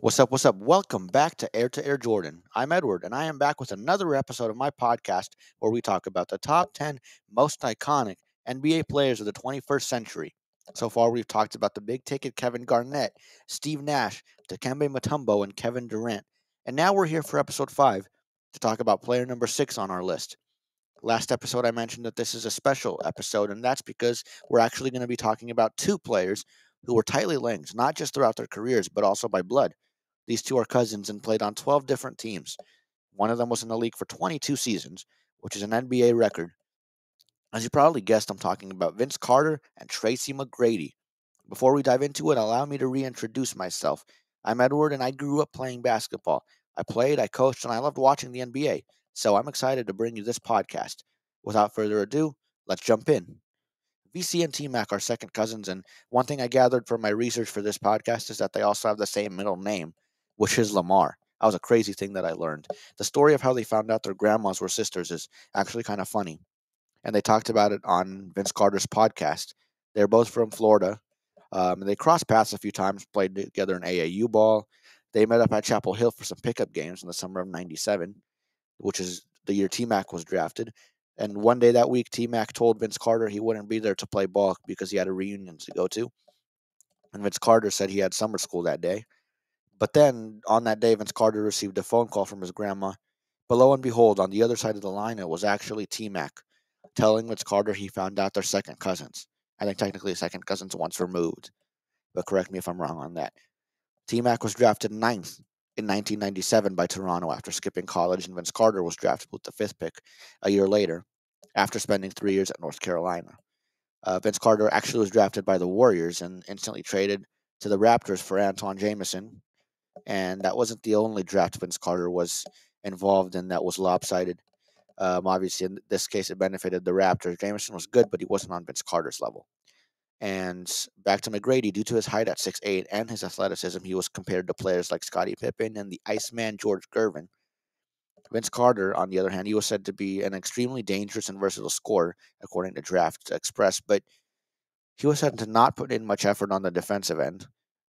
What's up? What's up? Welcome back to Heir to Air Jordan. I'm Edward, and I am back with another episode of my podcast where we talk about the top 10 most iconic NBA players of the 21st century. So far, we've talked about the big ticket Kevin Garnett, Steve Nash, Dikembe Mutombo, and Kevin Durant. And now we're here for episode 5 to talk about player number 6 on our list. Last episode, I mentioned that this is a special episode, and that's because we're actually going to be talking about two players who were tightly linked, not just throughout their careers, but also by blood. These two are cousins and played on 12 different teams. One of them was in the league for 22 seasons, which is an NBA record. As you probably guessed, I'm talking about Vince Carter and Tracy McGrady. Before we dive into it, allow me to reintroduce myself. I'm Edward, and I grew up playing basketball. I played, I coached, and I loved watching the NBA. So I'm excited to bring you this podcast. Without further ado, let's jump in. VC and T Mac are second cousins, and one thing I gathered from my research for this podcast is that they also have the same middle name which is Lamar. That was a crazy thing that I learned. The story of how they found out their grandmas were sisters is actually kind of funny. And they talked about it on Vince Carter's podcast. They're both from Florida. Um, they crossed paths a few times, played together in AAU ball. They met up at Chapel Hill for some pickup games in the summer of 97, which is the year T Mac was drafted. And one day that week, T Mac told Vince Carter he wouldn't be there to play ball because he had a reunion to go to. And Vince Carter said he had summer school that day. But then on that day, Vince Carter received a phone call from his grandma. But lo and behold, on the other side of the line, it was actually T Mac telling Vince Carter he found out they're second cousins. I think technically second cousins once removed. But correct me if I'm wrong on that. T Mac was drafted ninth in 1997 by Toronto after skipping college, and Vince Carter was drafted with the fifth pick a year later after spending three years at North Carolina. Uh, Vince Carter actually was drafted by the Warriors and instantly traded to the Raptors for Antawn Jamison, and that wasn't the only draft Vince Carter was involved in that was lopsided. Um, obviously, in this case, it benefited the Raptors. Jamison was good, but he wasn't on Vince Carter's level. And back to McGrady, due to his height at 6'8 and his athleticism, he was compared to players like Scottie Pippen and the Iceman George Gervin. Vince Carter, on the other hand, he was said to be an extremely dangerous and versatile scorer, according to Draft Express, but he was said to not put in much effort on the defensive end.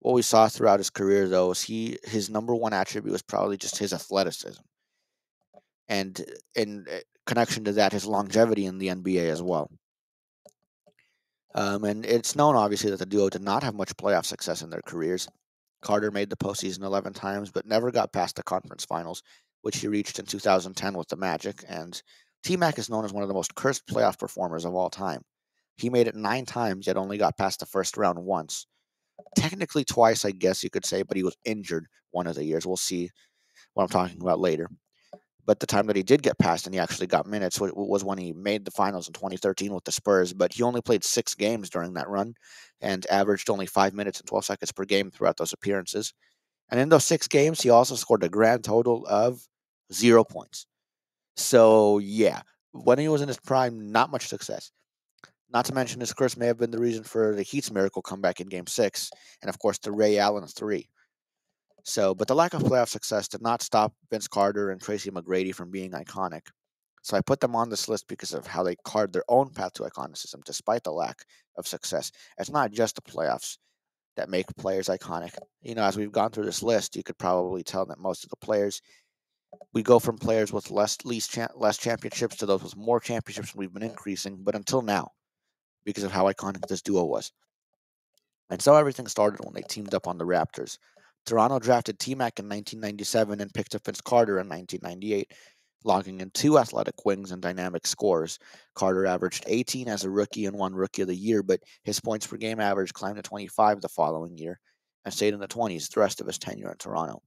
What we saw throughout his career, though, is he his number one attribute was probably just his athleticism, and in uh, connection to that, his longevity in the NBA as well. Um, and it's known, obviously, that the duo did not have much playoff success in their careers. Carter made the postseason 11 times, but never got past the conference finals, which he reached in 2010 with the Magic. And T Mac is known as one of the most cursed playoff performers of all time. He made it nine times, yet only got past the first round once technically twice, I guess you could say, but he was injured one of the years. We'll see what I'm talking about later. But the time that he did get past and he actually got minutes was when he made the finals in 2013 with the Spurs. But he only played six games during that run and averaged only five minutes and 12 seconds per game throughout those appearances. And in those six games, he also scored a grand total of zero points. So, yeah, when he was in his prime, not much success. Not to mention, his curse may have been the reason for the Heat's miracle comeback in Game Six, and of course the Ray Allen three. So, but the lack of playoff success did not stop Vince Carter and Tracy McGrady from being iconic. So I put them on this list because of how they carved their own path to iconicism, despite the lack of success. It's not just the playoffs that make players iconic. You know, as we've gone through this list, you could probably tell that most of the players we go from players with less least cha- less championships to those with more championships, and we've been increasing. But until now, because of how iconic this duo was. And so everything started when they teamed up on the Raptors. Toronto drafted T Mac in 1997 and picked up Vince Carter in 1998, logging in two athletic wings and dynamic scores. Carter averaged 18 as a rookie and won Rookie of the Year, but his points per game average climbed to 25 the following year and stayed in the 20s the rest of his tenure in Toronto.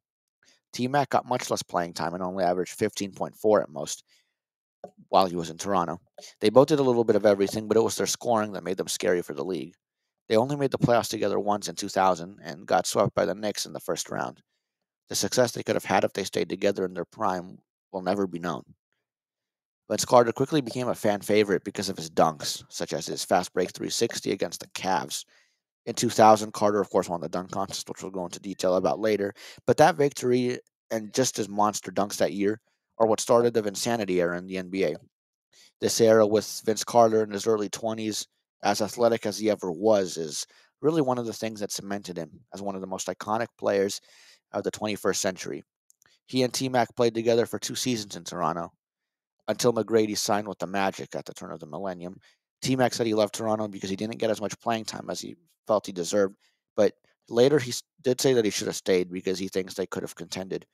T Mac got much less playing time and only averaged 15.4 at most, while he was in Toronto. They both did a little bit of everything, but it was their scoring that made them scary for the league. They only made the playoffs together once in 2000 and got swept by the Knicks in the first round. The success they could have had if they stayed together in their prime will never be known. Vince Carter quickly became a fan favorite because of his dunks, such as his fast break 360 against the Cavs. In 2000, Carter, of course, won the dunk contest, which we'll go into detail about later. But that victory and just his monster dunks that year are what started the Vinsanity era in the NBA. This era with Vince Carter in his early 20s, as athletic as he ever was, is really one of the things that cemented him as one of the most iconic players of the 21st century. He and T Mac played together for two seasons in Toronto until McGrady signed with the Magic at the turn of the millennium. T Mac said he left Toronto because he didn't get as much playing time as he felt he deserved, but later he did say that he should have stayed because he thinks they could have contended.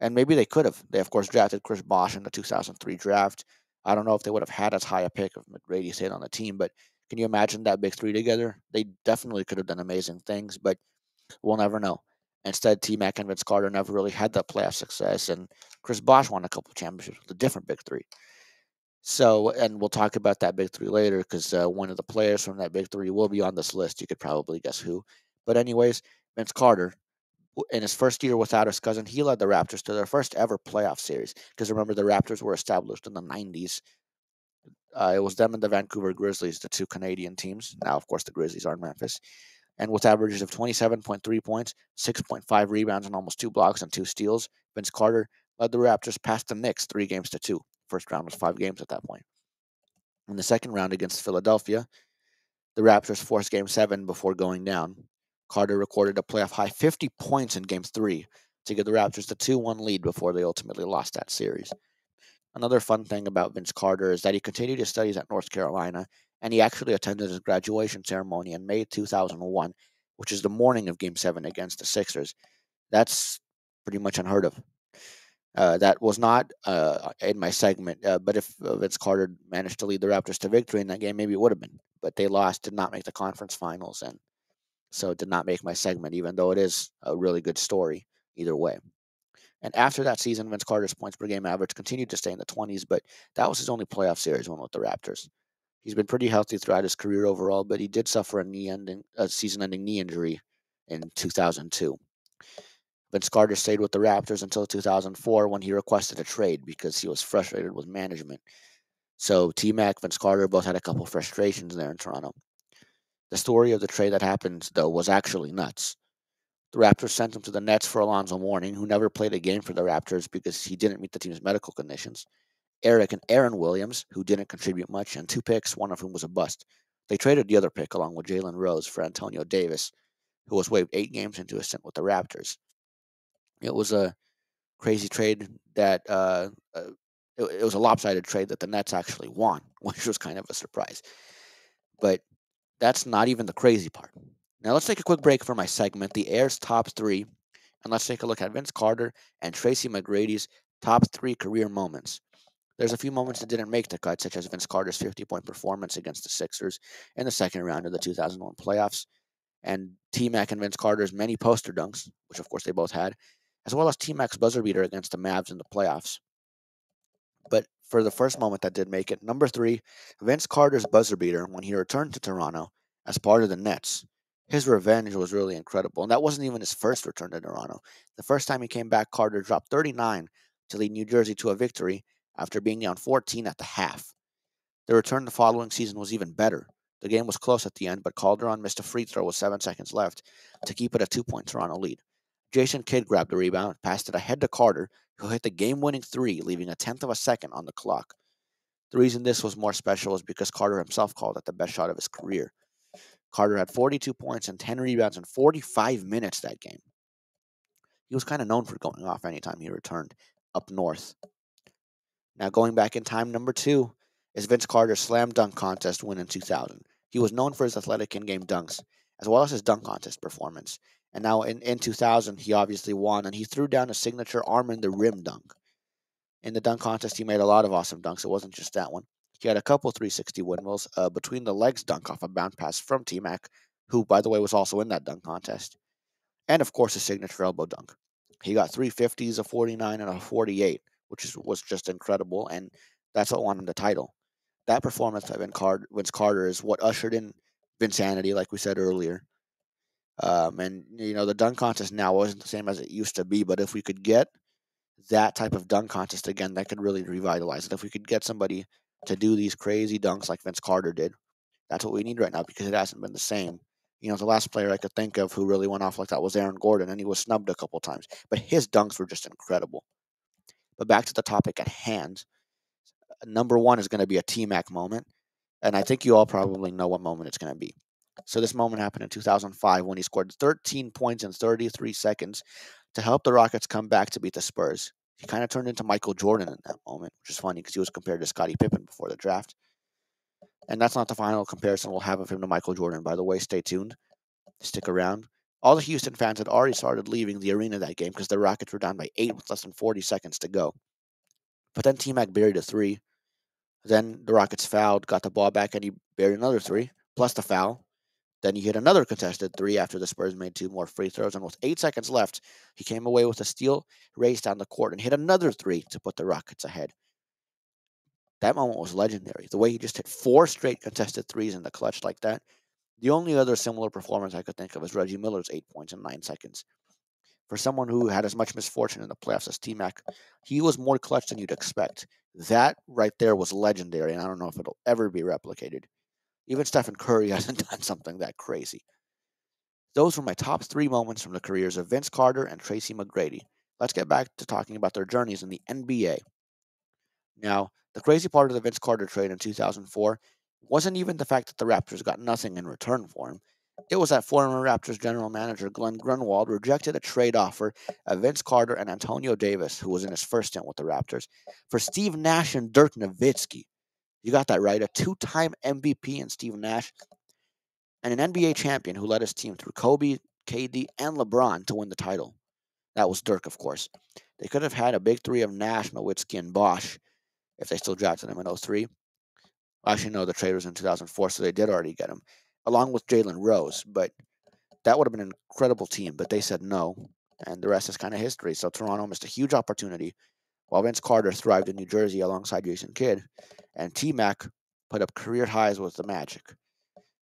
And maybe they could have. They, of course, drafted Chris Bosh in the 2003 draft. I don't know if they would have had as high a pick if McGrady stayed on the team, but can you imagine that big three together? They definitely could have done amazing things, but we'll never know. Instead, T Mac and Vince Carter never really had that playoff success, and Chris Bosh won a couple championships with a different big three. So, and we'll talk about that big three later because uh, one of the players from that big three will be on this list. You could probably guess who. But, anyways, Vince Carter, in his first year without his cousin, he led the Raptors to their first ever playoff series. Because remember, the Raptors were established in the 90s. Uh, it was them and the Vancouver Grizzlies, the two Canadian teams. Now, of course, the Grizzlies are in Memphis and with averages of 27.3 points, 6.5 rebounds, and almost two blocks and two steals, Vince Carter led the Raptors past the Knicks three games to two. First round was five games at that point. In the second round against Philadelphia, the Raptors forced game seven before going down. Carter recorded a playoff high 50 points in game three to give the Raptors the 2 1 lead before they ultimately lost that series. Another fun thing about Vince Carter is that he continued his studies at North Carolina and he actually attended his graduation ceremony in May 2001, which is the morning of Game 7 against the Sixers. That's pretty much unheard of. Uh, that was not uh, in my segment, uh, but if uh, Vince Carter managed to lead the Raptors to victory in that game, maybe it would have been. But they lost, did not make the conference finals, and so it did not make my segment, even though it is a really good story either way. And after that season, Vince Carter's points per game average continued to stay in the 20s, but that was his only playoff series win with the Raptors. He's been pretty healthy throughout his career overall, but he did suffer a knee ending, a season-ending knee injury in 2002. Vince Carter stayed with the Raptors until 2004 when he requested a trade because he was frustrated with management. So T Mac, Vince Carter both had a couple frustrations there in Toronto. The story of the trade that happened, though, was actually nuts. The Raptors sent him to the Nets for Alonzo Mourning, who never played a game for the Raptors because he didn't meet the team's medical conditions. Eric and Aaron Williams, who didn't contribute much, and two picks, one of whom was a bust. They traded the other pick along with Jalen Rose for Antonio Davis, who was waived eight games into a stint with the Raptors. It was a crazy trade that uh, uh, it, it was a lopsided trade that the Nets actually won, which was kind of a surprise. But that's not even the crazy part. Now let's take a quick break for my segment, the Heir's top three, and let's take a look at Vince Carter and Tracy McGrady's top three career moments. There's a few moments that didn't make the cut, such as Vince Carter's 50 point performance against the Sixers in the second round of the 2001 playoffs, and T Mac and Vince Carter's many poster dunks, which of course they both had, as well as T Mac's buzzer beater against the Mavs in the playoffs. But for the first moment that did make it, number three, Vince Carter's buzzer beater when he returned to Toronto as part of the Nets. His revenge was really incredible, and that wasn't even his first return to Toronto. The first time he came back, Carter dropped 39 to lead New Jersey to a victory after being down 14 at the half. The return the following season was even better. The game was close at the end, but Calderon missed a free throw with seven seconds left to keep it a two point Toronto lead. Jason Kidd grabbed the rebound, passed it ahead to Carter, who hit the game winning three, leaving a tenth of a second on the clock. The reason this was more special is because Carter himself called it the best shot of his career. Carter had 42 points and 10 rebounds in 45 minutes that game. He was kind of known for going off anytime he returned up north. Now, going back in time, number two is Vince Carter's slam dunk contest win in 2000. He was known for his athletic in game dunks, as well as his dunk contest performance. And now in, in 2000, he obviously won, and he threw down a signature arm in the rim dunk. In the dunk contest, he made a lot of awesome dunks. It wasn't just that one. He had a couple 360 windmills, uh, between the legs dunk off a bounce pass from T Mac, who, by the way, was also in that dunk contest. And of course, his signature elbow dunk. He got 350s, a 49, and a 48 which is, was just incredible, and that's what won him the title. That performance by Vince Carter is what ushered in Vinsanity, like we said earlier. Um, and you know the dunk contest now wasn't the same as it used to be, but if we could get that type of dunk contest again, that could really revitalize it. If we could get somebody to do these crazy dunks like Vince Carter did, that's what we need right now because it hasn't been the same. You know, the last player I could think of who really went off like that was Aaron Gordon, and he was snubbed a couple times, but his dunks were just incredible. But back to the topic at hand. Number one is going to be a T Mac moment. And I think you all probably know what moment it's going to be. So this moment happened in 2005 when he scored 13 points in 33 seconds to help the Rockets come back to beat the Spurs. He kind of turned into Michael Jordan in that moment, which is funny because he was compared to Scottie Pippen before the draft. And that's not the final comparison we'll have of him to Michael Jordan. By the way, stay tuned. Stick around. All the Houston fans had already started leaving the arena that game because the Rockets were down by eight with less than 40 seconds to go. But then T Mac buried a three. Then the Rockets fouled, got the ball back, and he buried another three, plus the foul. Then he hit another contested three after the Spurs made two more free throws. And with eight seconds left, he came away with a steal, raced down the court, and hit another three to put the Rockets ahead. That moment was legendary. The way he just hit four straight contested threes in the clutch like that. The only other similar performance I could think of is Reggie Miller's eight points in nine seconds. For someone who had as much misfortune in the playoffs as T Mac, he was more clutch than you'd expect. That right there was legendary, and I don't know if it'll ever be replicated. Even Stephen Curry hasn't done something that crazy. Those were my top three moments from the careers of Vince Carter and Tracy McGrady. Let's get back to talking about their journeys in the NBA. Now, the crazy part of the Vince Carter trade in 2004 wasn't even the fact that the Raptors got nothing in return for him. It was that former Raptors general manager Glen Grunwald rejected a trade offer of Vince Carter and Antonio Davis, who was in his first stint with the Raptors, for Steve Nash and Dirk Nowitzki. You got that right. A two time MVP in Steve Nash and an NBA champion who led his team through Kobe, KD, and LeBron to win the title. That was Dirk, of course. They could have had a big three of Nash, Nowitzki, and Bosh if they still drafted him in 03. Actually, no, the trade was in 2004, so they did already get him, along with Jalen Rose. But that would have been an incredible team, but they said no, and the rest is kind of history. So Toronto missed a huge opportunity, while Vince Carter thrived in New Jersey alongside Jason Kidd, and T Mac put up career highs with the Magic.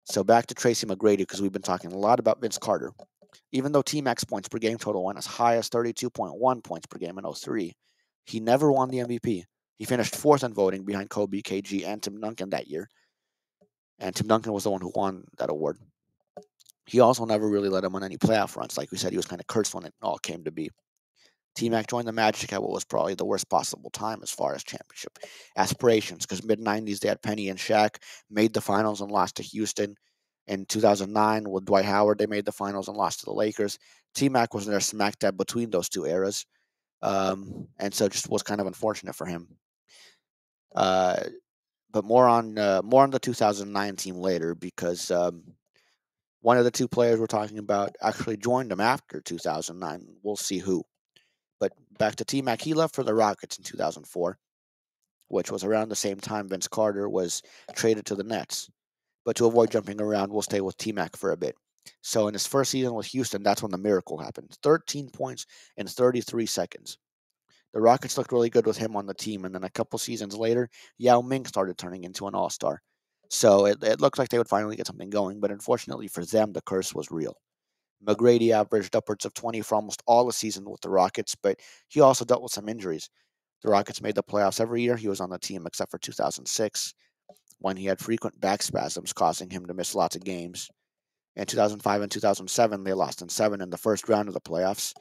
So back to Tracy McGrady, because we've been talking a lot about Vince Carter. Even though T Mac's points per game total went as high as 32.1 points per game in 03, he never won the MVP. He finished fourth in voting behind Kobe, KG, and Tim Duncan that year. And Tim Duncan was the one who won that award. He also never really led him on any playoff runs. Like we said, he was kind of cursed when it all came to be. T Mac joined the Magic at what was probably the worst possible time as far as championship aspirations, because mid 90s they had Penny and Shaq, made the finals and lost to Houston. In 2009, with Dwight Howard, they made the finals and lost to the Lakers. T Mac was there smack dab between those two eras. Um, and so just was kind of unfortunate for him. Uh, but more on uh, more on the 2009 team later because um, one of the two players we're talking about actually joined them after 2009. We'll see who. But back to T Mac, he left for the Rockets in 2004, which was around the same time Vince Carter was traded to the Nets. But to avoid jumping around, we'll stay with T Mac for a bit. So in his first season with Houston, that's when the miracle happened 13 points in 33 seconds. The Rockets looked really good with him on the team, and then a couple seasons later, Yao Ming started turning into an all star. So it, it looked like they would finally get something going, but unfortunately for them, the curse was real. McGrady averaged upwards of 20 for almost all the season with the Rockets, but he also dealt with some injuries. The Rockets made the playoffs every year he was on the team except for 2006, when he had frequent back spasms causing him to miss lots of games. In 2005 and 2007, they lost in seven in the first round of the playoffs,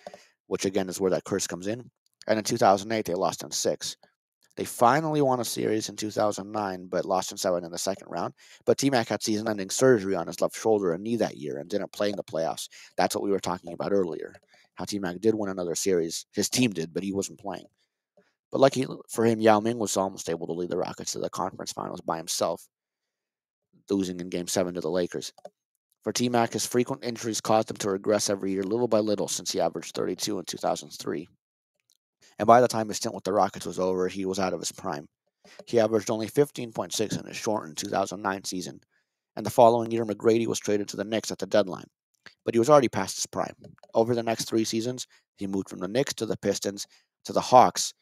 which again is where that curse comes in. And in 2008, they lost in six. They finally won a series in 2009, but lost in seven in the second round. But T Mac had season ending surgery on his left shoulder and knee that year and didn't play in the playoffs. That's what we were talking about earlier. How T Mac did win another series. His team did, but he wasn't playing. But lucky for him, Yao Ming was almost able to lead the Rockets to the conference finals by himself, losing in game seven to the Lakers. For T Mac, his frequent injuries caused him to regress every year, little by little, since he averaged 32 in 2003 and by the time his stint with the Rockets was over, he was out of his prime. He averaged only 15.6 in his shortened 2009 season, and the following year, McGrady was traded to the Knicks at the deadline. But he was already past his prime. Over the next three seasons, he moved from the Knicks to the Pistons to the Hawks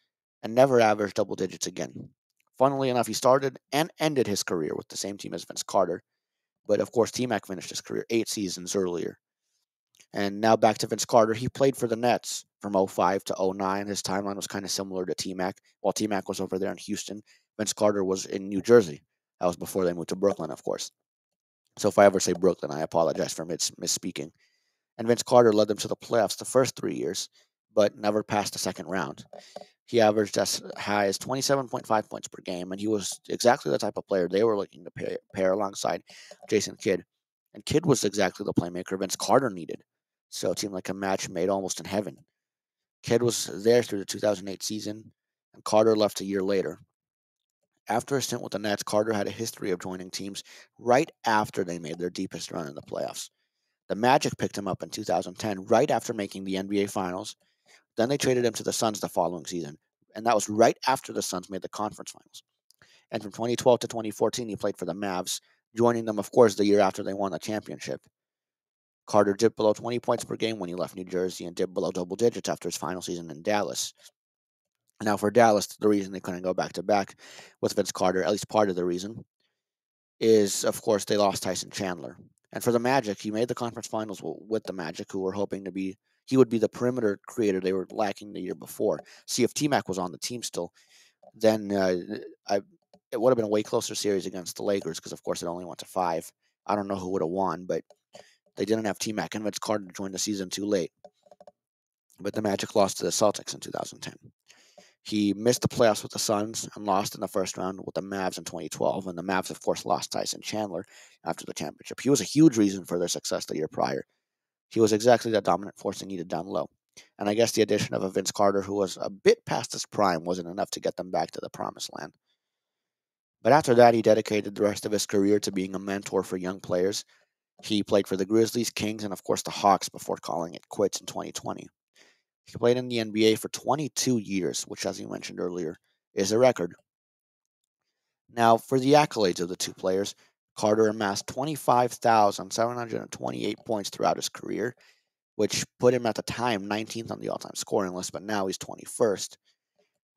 and never averaged double digits again. Funnily enough, he started and ended his career with the same team as Vince Carter, but of course, T Mac finished his career eight seasons earlier. And now back to Vince Carter. He played for the Nets from 05 to 09. His timeline was kind of similar to T Mac. While T Mac was over there in Houston, Vince Carter was in New Jersey. That was before they moved to Brooklyn, of course. So if I ever say Brooklyn, I apologize for mis- misspeaking. And Vince Carter led them to the playoffs the first three years, but never passed the second round. He averaged as high as 27.5 points per game, and he was exactly the type of player they were looking to pair, pair alongside Jason Kidd And Kidd was exactly the playmaker Vince Carter needed. So it seemed like a match made almost in heaven. Kidd was there through the 2008 season, and Carter left a year later. After a stint with the Nets, Carter had a history of joining teams right after they made their deepest run in the playoffs. The Magic picked him up in 2010, right after making the NBA Finals. Then they traded him to the Suns the following season, and that was right after the Suns made the conference finals. And from 2012 to 2014, he played for the Mavs, joining them, of course, the year after they won the championship. Carter dipped below 20 points per game when he left New Jersey and dipped below double digits after his final season in Dallas. Now, for Dallas, the reason they couldn't go back to back with Vince Carter, at least part of the reason, is of course they lost Tyson Chandler. And for the Magic, he made the conference finals with the Magic, who were hoping to be he would be the perimeter creator they were lacking the year before. See if T Mac was on the team still, then uh, I it would have been a way closer series against the Lakers because of course it only went to five. I don't know who would have won, but they didn't have T Mac and Vince Carter to join the season too late. But the Magic lost to the Celtics in 2010. He missed the playoffs with the Suns and lost in the first round with the Mavs in 2012. And the Mavs, of course, lost Tyson Chandler after the championship. He was a huge reason for their success the year prior. He was exactly that dominant force they needed down low. And I guess the addition of a Vince Carter, who was a bit past his prime, wasn't enough to get them back to the promised land. But after that, he dedicated the rest of his career to being a mentor for young players. He played for the Grizzlies, Kings, and of course the Hawks before calling it quits in 2020. He played in the NBA for 22 years, which, as you mentioned earlier, is a record. Now, for the accolades of the two players, Carter amassed 25,728 points throughout his career, which put him at the time 19th on the all time scoring list, but now he's 21st.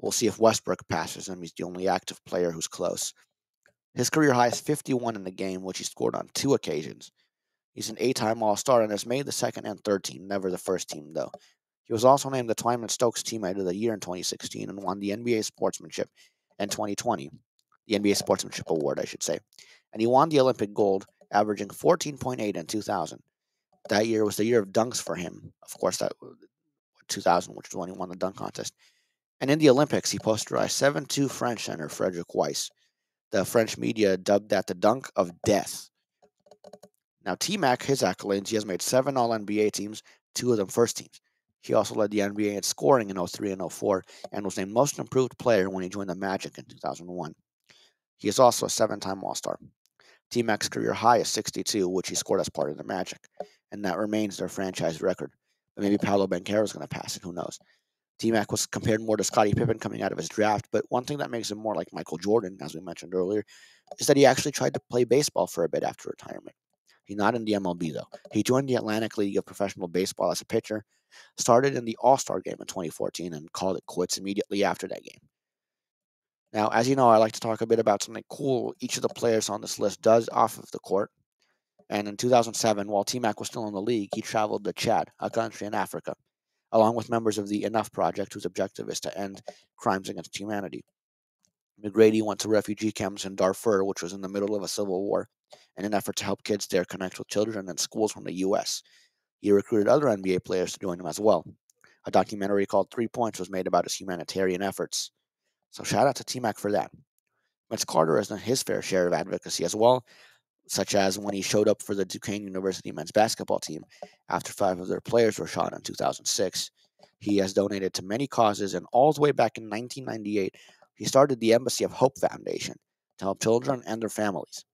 We'll see if Westbrook passes him. He's the only active player who's close. His career high is 51 in the game, which he scored on two occasions. He's an eight time All Star and has made the second and third team, never the first team, though. He was also named the Twyman Stokes Teammate of the Year in 2016 and won the NBA Sportsmanship in 2020, the NBA Sportsmanship Award, I should say. And he won the Olympic gold, averaging 14.8 in 2000. That year was the year of dunks for him. Of course, that 2000, which was when he won the dunk contest. And in the Olympics, he posterized 7 2 French center Frédéric Weis. The French media dubbed that the dunk of death. Now, T Mac, his accolades, he has made seven All NBA teams, two of them first teams. He also led the NBA in scoring in 03 and 04 and was named Most Improved Player when he joined the Magic in 2001. He is also a seven time All Star. T Mac's career high is 62, which he scored as part of the Magic, and that remains their franchise record. But maybe Paolo Banchero is going to pass it, who knows? T Mac was compared more to Scottie Pippen coming out of his draft, but one thing that makes him more like Michael Jordan, as we mentioned earlier, is that he actually tried to play baseball for a bit after retirement. He's not in the MLB, though. He joined the Atlantic League of Professional Baseball as a pitcher started in the All Star game in 2014 and called it quits immediately after that game. Now, as you know, I like to talk a bit about something cool each of the players on this list does off of the court. And in 2007, while T Mac was still in the league, he traveled to Chad, a country in Africa, along with members of the Enough Project, whose objective is to end crimes against humanity. McGrady went to refugee camps in Darfur, which was in the middle of a civil war, in an effort to help kids there connect with children and schools from the U.S. He recruited other NBA players to join him as well. A documentary called Three Points was made about his humanitarian efforts. So shout out to T Mac for that. Vince Carter has done his fair share of advocacy as well, such as when he showed up for the Duquesne University men's basketball team after five of their players were shot in 2006. He has donated to many causes, and all the way back in 1998, he started the Embassy of Hope Foundation to help children and their families.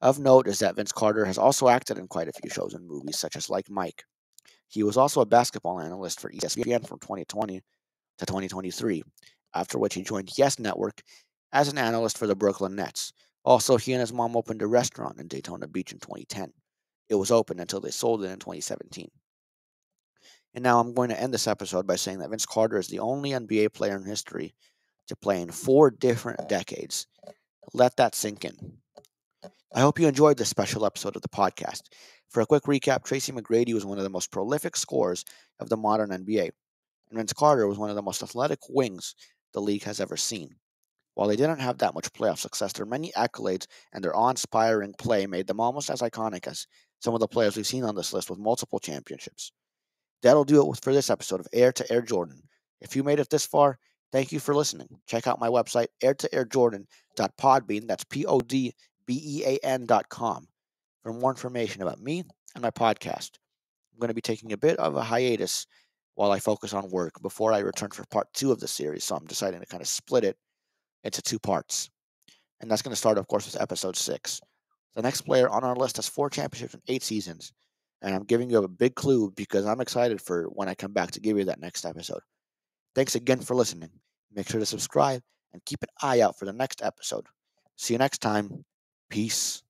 Of note is that Vince Carter has also acted in quite a few shows and movies, such as Like Mike. He was also a basketball analyst for ESPN from 2020 to 2023, after which he joined Yes Network as an analyst for the Brooklyn Nets. Also, he and his mom opened a restaurant in Daytona Beach in 2010. It was open until they sold it in 2017. And now I'm going to end this episode by saying that Vince Carter is the only NBA player in history to play in four different decades. Let that sink in. I hope you enjoyed this special episode of the podcast. For a quick recap, Tracy McGrady was one of the most prolific scorers of the modern NBA, and Vince Carter was one of the most athletic wings the league has ever seen. While they didn't have that much playoff success, their many accolades and their awe inspiring play made them almost as iconic as some of the players we've seen on this list with multiple championships. That'll do it for this episode of Heir to Air Jordan. If you made it this far, thank you for listening. Check out my website, air to air Jordan.podbean, that's P O D bean.com for more information about me and my podcast. I'm going to be taking a bit of a hiatus while I focus on work before I return for part two of the series. So I'm deciding to kind of split it into two parts. And that's going to start, of course, with episode six. The next player on our list has four championships in eight seasons. And I'm giving you a big clue because I'm excited for when I come back to give you that next episode. Thanks again for listening. Make sure to subscribe and keep an eye out for the next episode. See you next time. Peace.